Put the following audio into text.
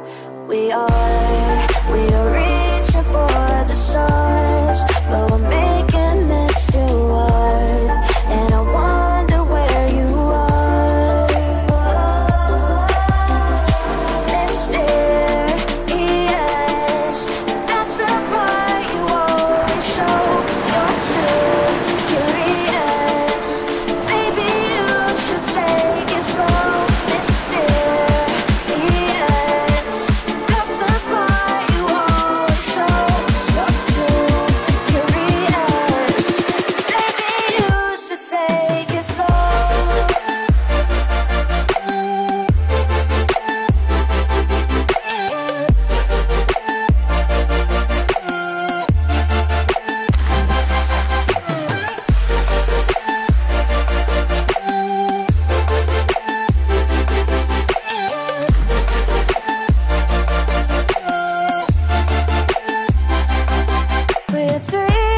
We are, it